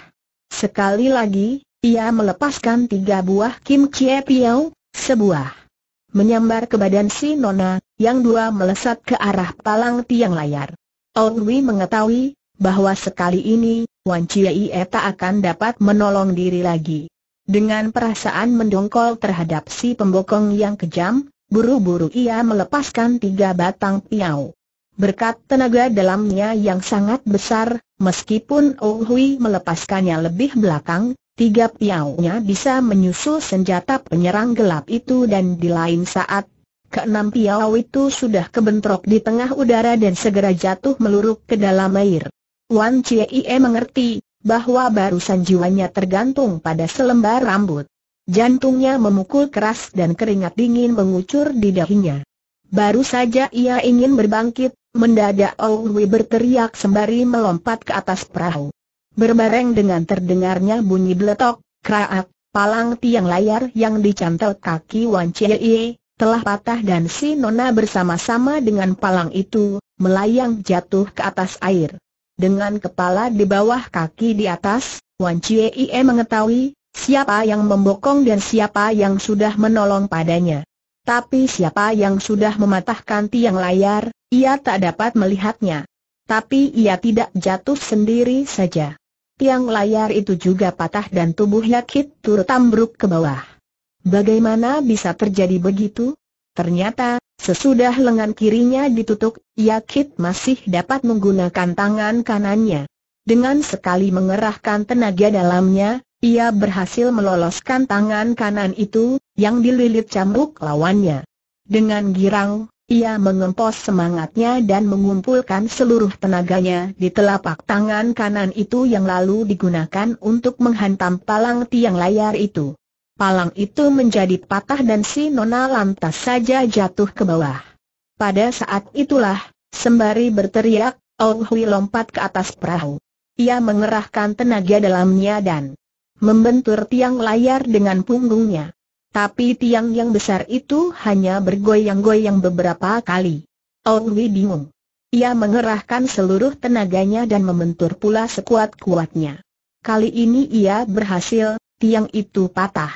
Sekali lagi, ia melepaskan tiga buah Kim Chie Piao, sebuah menyambar ke badan si Nona, yang dua melesat ke arah palang tiang layar. Ong mengetahui, bahwa sekali ini, Wan Chie tak akan dapat menolong diri lagi. Dengan perasaan mendongkol terhadap si pembokong yang kejam, buru-buru ia melepaskan tiga batang piau. Berkat tenaga dalamnya yang sangat besar, meskipun Oh Hui melepaskannya lebih belakang, tiga piaunya bisa menyusul senjata penyerang gelap itu dan di lain saat, keenam piau itu sudah kebentrok di tengah udara dan segera jatuh meluruk ke dalam air. Wan Chie mengerti, bahwa barusan jiwanya tergantung pada selembar rambut. Jantungnya memukul keras dan keringat dingin mengucur di dahinya. Baru saja ia ingin berbangkit, Mendadak Owi berteriak sembari melompat ke atas perahu. Berbareng dengan terdengarnya bunyi beletok, kraak, palang tiang layar yang dicantel kaki Wan Chie telah patah dan si Nona bersama-sama dengan palang itu, melayang jatuh ke atas air. Dengan kepala di bawah kaki di atas, Wan Chie mengetahui, siapa yang membokong dan siapa yang sudah menolong padanya. Tapi siapa yang sudah mematahkan tiang layar, ia tak dapat melihatnya. Tapi ia tidak jatuh sendiri saja. Tiang layar itu juga patah dan tubuh Yakit turut ambruk ke bawah. Bagaimana bisa terjadi begitu? Ternyata, sesudah lengan kirinya ditutup, Yakit masih dapat menggunakan tangan kanannya. Dengan sekali mengerahkan tenaga dalamnya, ia berhasil meloloskan tangan kanan itu, yang dililit cambuk lawannya. Dengan girang, ia mengempos semangatnya dan mengumpulkan seluruh tenaganya di telapak tangan kanan itu yang lalu digunakan untuk menghantam palang tiang layar itu. Palang itu menjadi patah dan si Nona lantas saja jatuh ke bawah. Pada saat itulah, sembari berteriak, Oh Hui lompat ke atas perahu. Ia mengerahkan tenaga dalamnya dan membentur tiang layar dengan punggungnya. Tapi tiang yang besar itu hanya bergoyang-goyang beberapa kali. Wi bingung. Ia mengerahkan seluruh tenaganya dan membentur pula sekuat-kuatnya. Kali ini ia berhasil, tiang itu patah.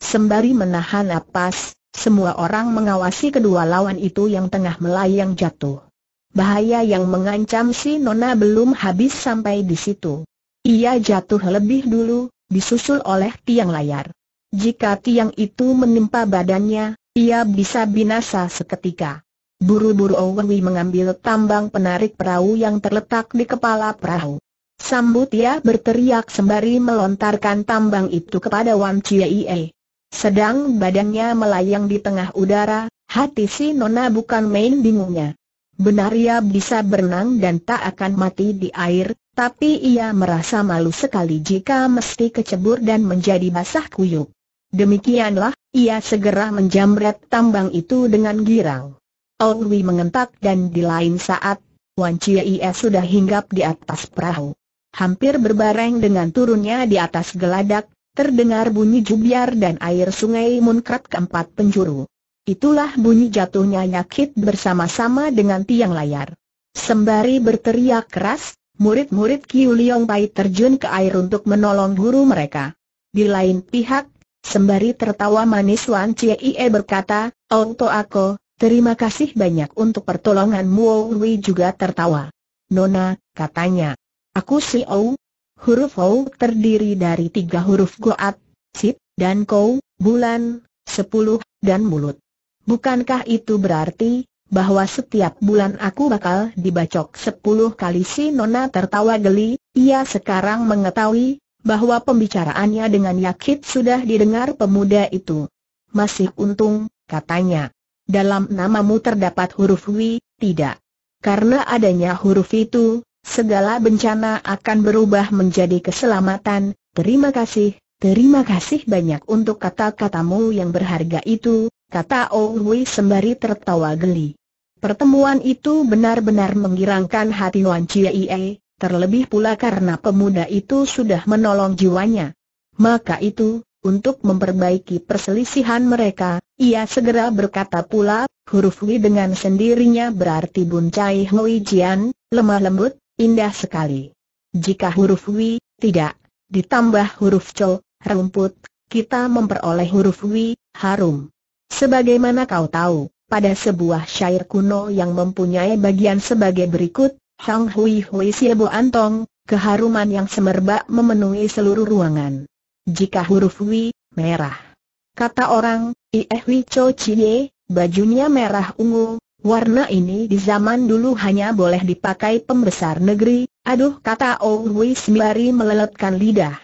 Sembari menahan napas, semua orang mengawasi kedua lawan itu yang tengah melayang jatuh. Bahaya yang mengancam si Nona belum habis sampai di situ. Ia jatuh lebih dulu, disusul oleh tiang layar. Jika tiang itu menimpa badannya, ia bisa binasa seketika. Buru-buru Owi mengambil tambang penarik perahu yang terletak di kepala perahu. Sambut ia berteriak sembari melontarkan tambang itu kepada Wan Chie. Sedang badannya melayang di tengah udara, hati si Nona bukan main bingungnya. Benar ia bisa berenang dan tak akan mati di air, tapi ia merasa malu sekali jika mesti kecebur dan menjadi basah kuyup. Demikianlah, ia segera menjamret tambang itu dengan girang. Wi mengentak dan di lain saat, Wan Chie sudah hinggap di atas perahu. Hampir berbareng dengan turunnya di atas geladak, terdengar bunyi jubiar dan air sungai munkrat keempat penjuru. Itulah bunyi jatuhnya Yakit bersama-sama dengan tiang layar. Sembari berteriak keras, murid-murid Kiu Liong Pai terjun ke air untuk menolong guru mereka. Di lain pihak, Sembari tertawa manis Wan Chie berkata, Onto aku, terima kasih banyak untuk pertolonganmu Wei juga tertawa. Nona, katanya. Aku si Ou. Huruf Ou terdiri dari tiga huruf Goat, Sip, dan Kou, bulan, sepuluh, dan mulut. Bukankah itu berarti, bahwa setiap bulan aku bakal dibacok sepuluh kali si Nona tertawa geli, ia sekarang mengetahui, bahwa pembicaraannya dengan Yakit sudah didengar pemuda itu. Masih untung, katanya. Dalam namamu terdapat huruf Wi, tidak. Karena adanya huruf itu, segala bencana akan berubah menjadi keselamatan. Terima kasih, terima kasih banyak untuk kata-katamu yang berharga itu, kata Owi sembari tertawa geli. Pertemuan itu benar-benar menggirangkan hati Wan Chie terlebih pula karena pemuda itu sudah menolong jiwanya. Maka itu, untuk memperbaiki perselisihan mereka, ia segera berkata pula, huruf W dengan sendirinya berarti Bun Cai Hui Jian, lemah lembut, indah sekali. Jika huruf W, tidak, ditambah huruf Co, rumput, kita memperoleh huruf W, harum. Sebagaimana kau tahu, pada sebuah syair kuno yang mempunyai bagian sebagai berikut, Hang Hui Hui Siebo Antong, keharuman yang semerbak memenuhi seluruh ruangan. Jika huruf Wi, merah. Kata orang, Ie Hui Cho Chie, bajunya merah ungu, warna ini di zaman dulu hanya boleh dipakai pembesar negeri, aduh kata Hui sembari meleletkan lidah.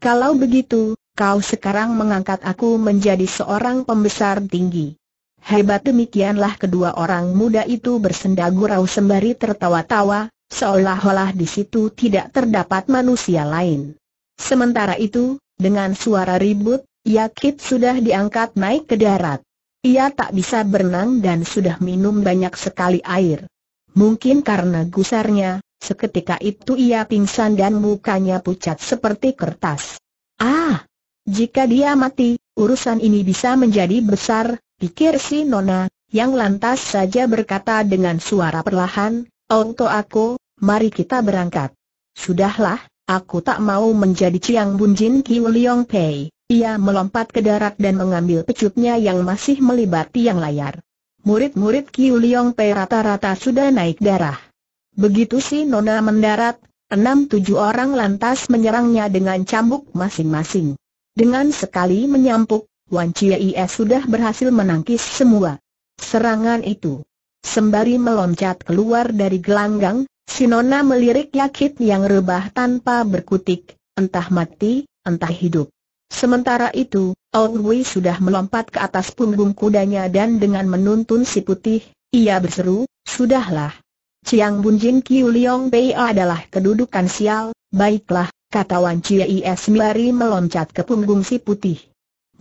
Kalau begitu, kau sekarang mengangkat aku menjadi seorang pembesar tinggi. Hebat demikianlah kedua orang muda itu bersenda gurau sembari tertawa-tawa, seolah-olah di situ tidak terdapat manusia lain. Sementara itu, dengan suara ribut, Yakit sudah diangkat naik ke darat. Ia tak bisa berenang dan sudah minum banyak sekali air. Mungkin karena gusarnya, seketika itu ia pingsan dan mukanya pucat seperti kertas. Ah! Jika dia mati, urusan ini bisa menjadi besar, pikir si Nona, yang lantas saja berkata dengan suara perlahan, Untuk aku, mari kita berangkat. Sudahlah, aku tak mau menjadi Ciang Bunjin Kiu Liong Pei. Ia melompat ke darat dan mengambil pecutnya yang masih melibati yang layar. Murid-murid Kiu Liong Pei rata-rata sudah naik darah. Begitu si Nona mendarat, enam tujuh orang lantas menyerangnya dengan cambuk masing-masing. Dengan sekali menyampuk, Wan Chie sudah berhasil menangkis semua serangan itu. Sembari meloncat keluar dari gelanggang, Sinona melirik Yakit yang rebah tanpa berkutik, entah mati, entah hidup. Sementara itu, Wei sudah melompat ke atas punggung kudanya dan dengan menuntun si putih, ia berseru, Sudahlah. Chiang Bunjin Kiu Liong Pei adalah kedudukan sial, baiklah, kata Wan Chie sembari meloncat ke punggung si putih.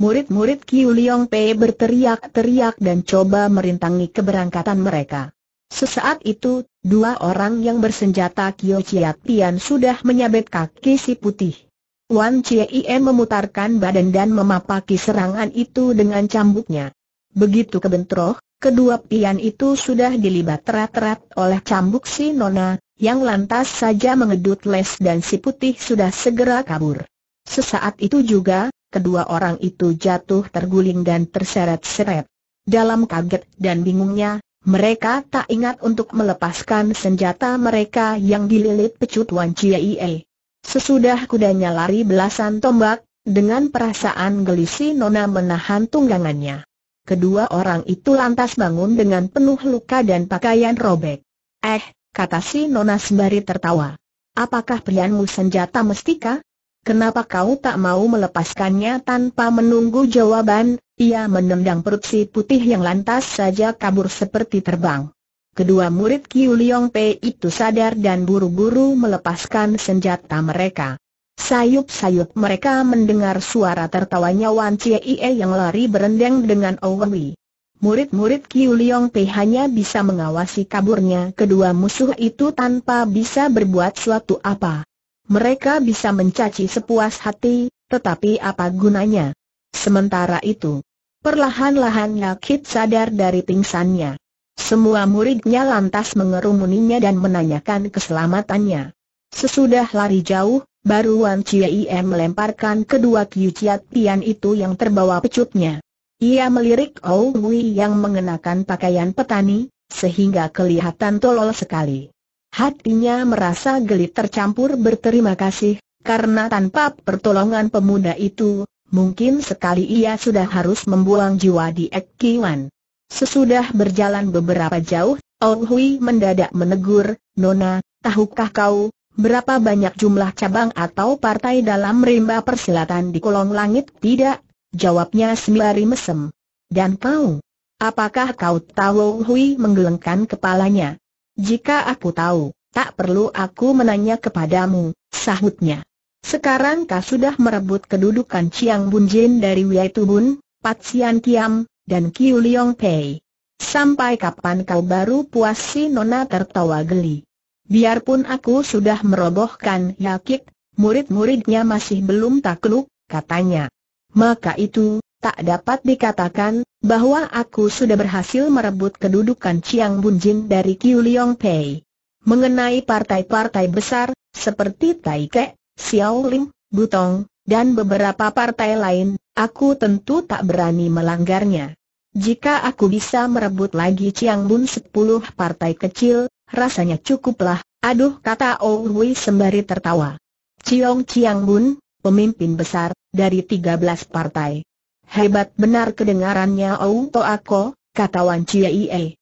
Murid-murid Kiu Liong Pei berteriak-teriak dan coba merintangi keberangkatan mereka. Sesaat itu, dua orang yang bersenjata Kio Chiat Pian sudah menyabet kaki si putih. Wan Chie memutarkan badan dan memapaki serangan itu dengan cambuknya. Begitu kebentroh, kedua pian itu sudah dilibat erat-erat oleh cambuk si Nona, yang lantas saja mengedut les dan si putih sudah segera kabur. Sesaat itu juga, kedua orang itu jatuh terguling dan terseret-seret. Dalam kaget dan bingungnya, mereka tak ingat untuk melepaskan senjata mereka yang dililit pecut Wan Chie. Sesudah kudanya lari belasan tombak, dengan perasaan gelisi Nona menahan tunggangannya. Kedua orang itu lantas bangun dengan penuh luka dan pakaian robek. Eh, kata si Nona sembari tertawa. Apakah prianmu senjata mestika? Kenapa kau tak mau melepaskannya tanpa menunggu jawaban? Ia menendang perut si putih yang lantas saja kabur seperti terbang. Kedua murid Kiu Liong Pei itu sadar dan buru-buru melepaskan senjata mereka. Sayup-sayup mereka mendengar suara tertawanya Wan Chie yang lari berendeng dengan Owi. Murid-murid Kiu Liong Pei hanya bisa mengawasi kaburnya kedua musuh itu tanpa bisa berbuat suatu apa. Mereka bisa mencaci sepuas hati, tetapi apa gunanya? Sementara itu, perlahan-lahan Yakit sadar dari pingsannya. Semua muridnya lantas mengerumuninya dan menanyakan keselamatannya. Sesudah lari jauh, baru Wan Chie melemparkan kedua kiuciat pian itu yang terbawa pecutnya. Ia melirik Oh Wui yang mengenakan pakaian petani, sehingga kelihatan tolol sekali. Hatinya merasa geli tercampur berterima kasih, karena tanpa pertolongan pemuda itu, mungkin sekali ia sudah harus membuang jiwa di Ek Kiwan. Sesudah berjalan beberapa jauh, Ong Hui mendadak menegur, Nona, tahukah kau, berapa banyak jumlah cabang atau partai dalam rimba persilatan di kolong langit? Tidak, jawabnya sembari mesem. Dan kau? Apakah kau tahu Hui menggelengkan kepalanya? Jika aku tahu, Tak perlu aku menanya kepadamu, sahutnya. Sekarang kau sudah merebut kedudukan Chiang Bun Jin dari Wei Bun, Pat Sian Kiam, dan Kiu Leong Pei. Sampai kapan kau baru puas si Nona tertawa geli. Biarpun aku sudah merobohkan Yakik, murid-muridnya masih belum takluk, katanya. Maka itu, tak dapat dikatakan, bahwa aku sudah berhasil merebut kedudukan Chiang Bun Jin dari Kiu Leong Pei. Mengenai partai-partai besar, seperti Taike, Xiao Lim, Butong, dan beberapa partai lain, aku tentu tak berani melanggarnya. Jika aku bisa merebut lagi Chiang Bun sepuluh partai kecil, rasanya cukuplah, aduh kata Hui sembari tertawa. Chiong Chiang Bun, pemimpin besar, dari 13 partai. Hebat benar kedengarannya Ou To Ako, kata Wan Chie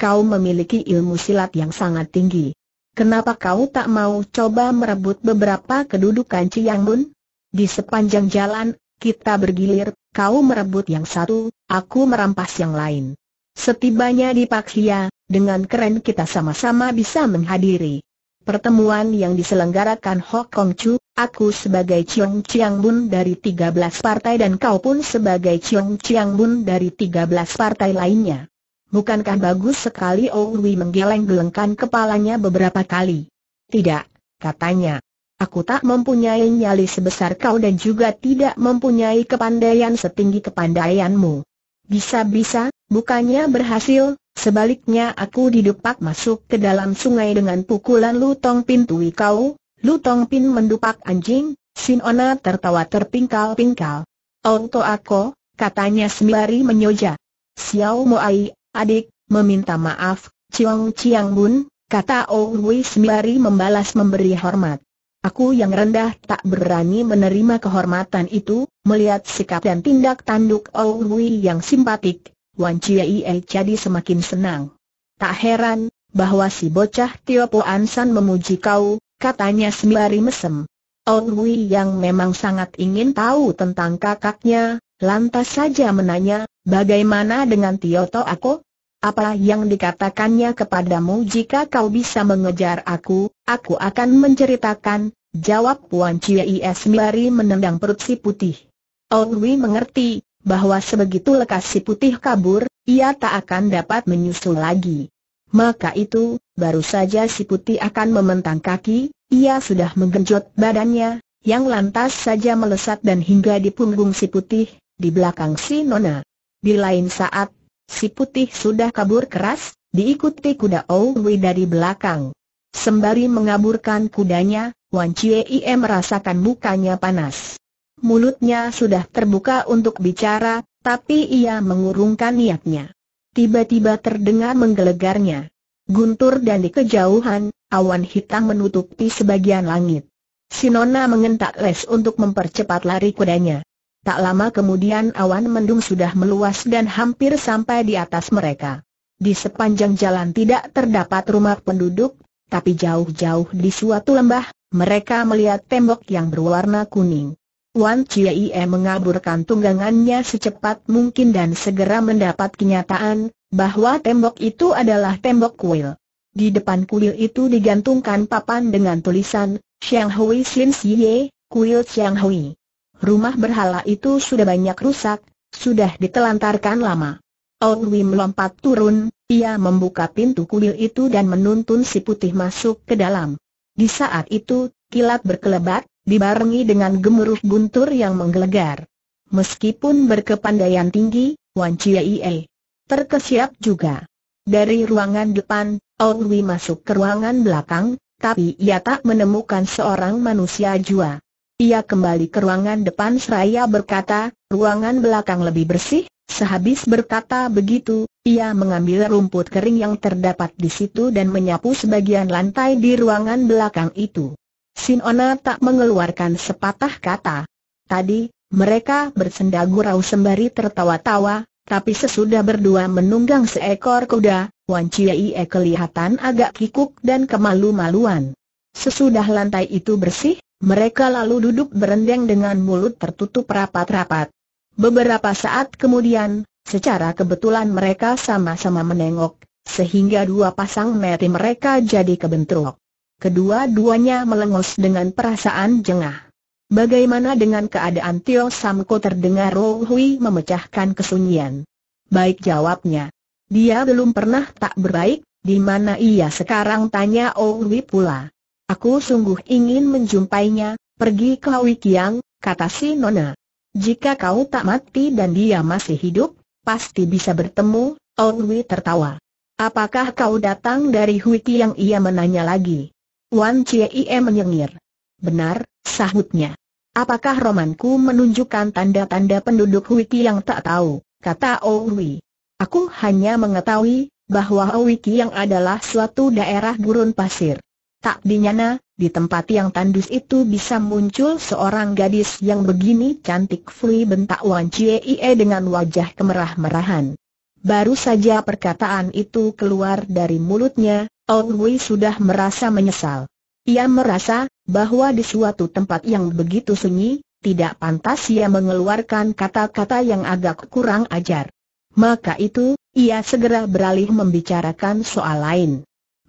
kau memiliki ilmu silat yang sangat tinggi. Kenapa kau tak mau coba merebut beberapa kedudukan Ciang Bun? Di sepanjang jalan, kita bergilir, kau merebut yang satu, aku merampas yang lain. Setibanya di Paksia, dengan keren kita sama-sama bisa menghadiri pertemuan yang diselenggarakan Hok Kong Chu, aku sebagai Chiong Chiang Bun dari 13 partai dan kau pun sebagai Chiong Chiang Bun dari 13 partai lainnya. Bukankah bagus sekali Owi menggeleng-gelengkan kepalanya beberapa kali? Tidak, katanya. Aku tak mempunyai nyali sebesar kau dan juga tidak mempunyai kepandaian setinggi kepandaianmu. Bisa-bisa, bukannya berhasil, sebaliknya aku didepak masuk ke dalam sungai dengan pukulan lutong pintu kau, lutong pin mendupak anjing, Sinona tertawa terpingkal-pingkal. Onto aku, katanya sembari menyoja. Xiao Moai, Adik, meminta maaf, Ciong Ciang Bun, kata Owi sembari membalas memberi hormat. Aku yang rendah tak berani menerima kehormatan itu, melihat sikap dan tindak tanduk Owi yang simpatik, Wan Chie jadi semakin senang. Tak heran, bahwa si bocah Tio Po Ansan memuji kau, katanya sembari mesem. Owi yang memang sangat ingin tahu tentang kakaknya, lantas saja menanya, Bagaimana dengan Tioto aku? Apa yang dikatakannya kepadamu jika kau bisa mengejar aku, aku akan menceritakan, jawab Puan Chie sembari menendang perut si putih. Owi mengerti, bahwa sebegitu lekas si putih kabur, ia tak akan dapat menyusul lagi. Maka itu, baru saja si putih akan mementang kaki, ia sudah menggenjot badannya, yang lantas saja melesat dan hingga di punggung si putih, di belakang si nona. Di lain saat, si putih sudah kabur keras, diikuti kuda Owi dari belakang. Sembari mengaburkan kudanya, Wan Chie merasakan mukanya panas. Mulutnya sudah terbuka untuk bicara, tapi ia mengurungkan niatnya. Tiba-tiba terdengar menggelegarnya. Guntur dan di kejauhan, awan hitam menutupi sebagian langit. Sinona mengentak les untuk mempercepat lari kudanya. Tak lama kemudian awan mendung sudah meluas dan hampir sampai di atas mereka. Di sepanjang jalan tidak terdapat rumah penduduk, tapi jauh-jauh di suatu lembah, mereka melihat tembok yang berwarna kuning. Wan Chie mengaburkan tunggangannya secepat mungkin dan segera mendapat kenyataan, bahwa tembok itu adalah tembok kuil. Di depan kuil itu digantungkan papan dengan tulisan, Xiang Hui Xin Xie, kuil Xiang Hui. Rumah berhala itu sudah banyak rusak, sudah ditelantarkan lama. Owi melompat turun, ia membuka pintu kuil itu dan menuntun si putih masuk ke dalam. Di saat itu, kilat berkelebat, dibarengi dengan gemuruh guntur yang menggelegar. Meskipun berkepandaian tinggi, Wan Chie terkesiap juga. Dari ruangan depan, Owi masuk ke ruangan belakang, tapi ia tak menemukan seorang manusia jua. Ia kembali ke ruangan depan seraya berkata, ruangan belakang lebih bersih, sehabis berkata begitu, ia mengambil rumput kering yang terdapat di situ dan menyapu sebagian lantai di ruangan belakang itu. Sinona tak mengeluarkan sepatah kata. Tadi, mereka bersenda gurau sembari tertawa-tawa, tapi sesudah berdua menunggang seekor kuda, Wan Chie kelihatan agak kikuk dan kemalu-maluan. Sesudah lantai itu bersih, mereka lalu duduk berendeng dengan mulut tertutup rapat-rapat. Beberapa saat kemudian, secara kebetulan mereka sama-sama menengok, sehingga dua pasang meri mereka jadi kebentrok. Kedua-duanya melengos dengan perasaan jengah. Bagaimana dengan keadaan Tio Samko terdengar Roh Hui memecahkan kesunyian. Baik jawabnya. Dia belum pernah tak berbaik, di mana ia sekarang tanya Hui pula. Aku sungguh ingin menjumpainya, pergi ke Hui Kiang, kata si Nona. Jika kau tak mati dan dia masih hidup, pasti bisa bertemu, Hui tertawa. Apakah kau datang dari Hui Kiang ia menanya lagi. Wan Chie menyengir. Benar, sahutnya. Apakah romanku menunjukkan tanda-tanda penduduk Wiki yang tak tahu, kata Owi. Aku hanya mengetahui, bahwa Wiki yang adalah suatu daerah gurun pasir. Tak dinyana, di tempat yang tandus itu bisa muncul seorang gadis yang begini cantik Fui bentak Wan Chie dengan wajah kemerah-merahan. Baru saja perkataan itu keluar dari mulutnya, Owi sudah merasa menyesal. Ia merasa, bahwa di suatu tempat yang begitu sunyi, tidak pantas ia mengeluarkan kata-kata yang agak kurang ajar. Maka itu, ia segera beralih membicarakan soal lain.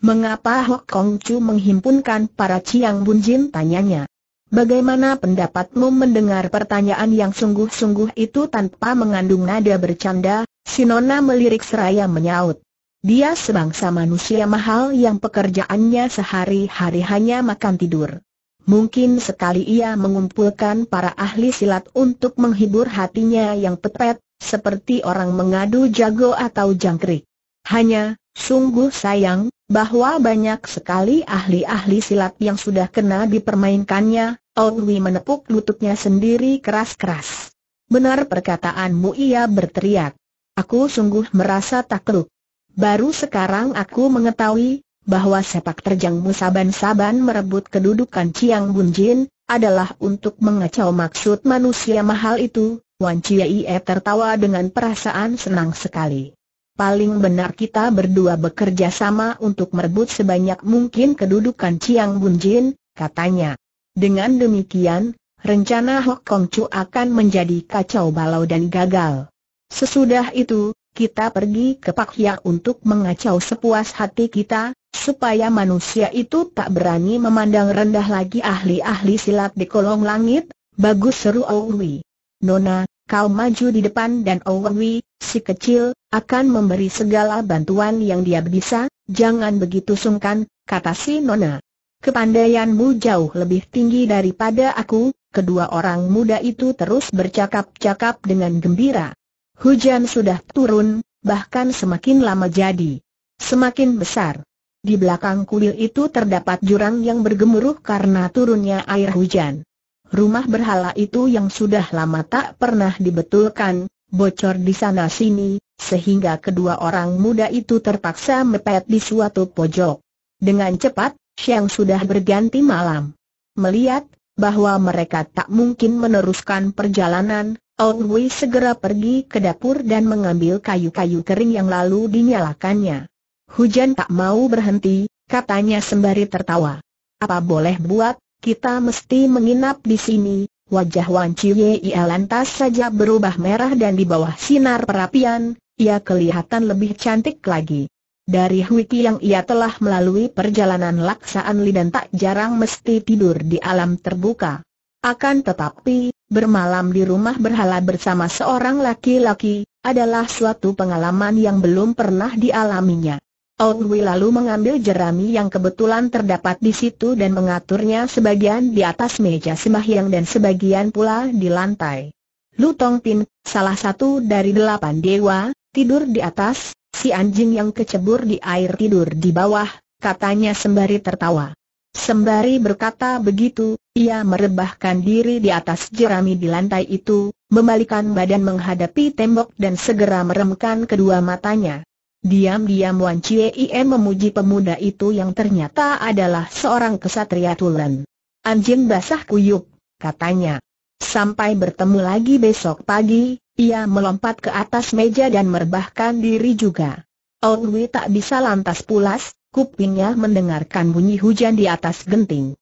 Mengapa Hok Kong Chu menghimpunkan para Ciang Bunjin tanyanya? Bagaimana pendapatmu mendengar pertanyaan yang sungguh-sungguh itu tanpa mengandung nada bercanda? Sinona melirik seraya menyaut. Dia sebangsa manusia mahal yang pekerjaannya sehari-hari hanya makan tidur. Mungkin sekali ia mengumpulkan para ahli silat untuk menghibur hatinya yang pepet, seperti orang mengadu jago atau jangkrik. Hanya, sungguh sayang, bahwa banyak sekali ahli-ahli silat yang sudah kena dipermainkannya, Owi menepuk lututnya sendiri keras-keras. Benar perkataanmu ia berteriak. Aku sungguh merasa takluk. Baru sekarang aku mengetahui, bahwa sepak terjangmu saban-saban merebut kedudukan Chiang Bunjin, adalah untuk mengacau maksud manusia mahal itu, Wan Chie tertawa dengan perasaan senang sekali. Paling benar kita berdua bekerja sama untuk merebut sebanyak mungkin kedudukan Chiang Bunjin, katanya. Dengan demikian, rencana Hok Kong Chu akan menjadi kacau balau dan gagal. Sesudah itu, kita pergi ke Pakya untuk mengacau sepuas hati kita, supaya manusia itu tak berani memandang rendah lagi ahli-ahli silat di kolong langit, bagus seru Owi. Nona, kau maju di depan dan Owi, si kecil, akan memberi segala bantuan yang dia bisa, jangan begitu sungkan, kata si Nona. Kepandaianmu jauh lebih tinggi daripada aku, kedua orang muda itu terus bercakap-cakap dengan gembira. Hujan sudah turun, bahkan semakin lama jadi semakin besar. Di belakang kuil itu terdapat jurang yang bergemuruh karena turunnya air hujan. Rumah berhala itu yang sudah lama tak pernah dibetulkan, bocor di sana-sini, sehingga kedua orang muda itu terpaksa mepet di suatu pojok. Dengan cepat, siang sudah berganti malam. Melihat bahwa mereka tak mungkin meneruskan perjalanan, Ong Wei segera pergi ke dapur dan mengambil kayu-kayu kering yang lalu dinyalakannya. Hujan tak mau berhenti, katanya sembari tertawa. Apa boleh buat, kita mesti menginap di sini. Wajah Wan Chie lantas saja berubah merah dan di bawah sinar perapian, ia kelihatan lebih cantik lagi. Dari wiki yang ia telah melalui perjalanan laksaan li dan tak jarang mesti tidur di alam terbuka. Akan tetapi, bermalam di rumah berhala bersama seorang laki-laki, adalah suatu pengalaman yang belum pernah dialaminya. Wi lalu mengambil jerami yang kebetulan terdapat di situ dan mengaturnya sebagian di atas meja sembahyang dan sebagian pula di lantai. Lu Tong Pin, salah satu dari delapan dewa, tidur di atas, si anjing yang kecebur di air tidur di bawah, katanya sembari tertawa. Sembari berkata begitu, ia merebahkan diri di atas jerami di lantai itu, membalikan badan menghadapi tembok dan segera meremkan kedua matanya. Diam-diam Wan Chie memuji pemuda itu yang ternyata adalah seorang kesatria tulen. Anjing basah kuyup, katanya. Sampai bertemu lagi besok pagi, ia melompat ke atas meja dan merebahkan diri juga. Ong Wei tak bisa lantas pulas, kupingnya mendengarkan bunyi hujan di atas genting.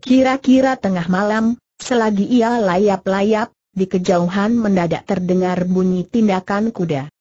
Kira-kira tengah malam, selagi ia layap-layap, di kejauhan mendadak terdengar bunyi tindakan kuda.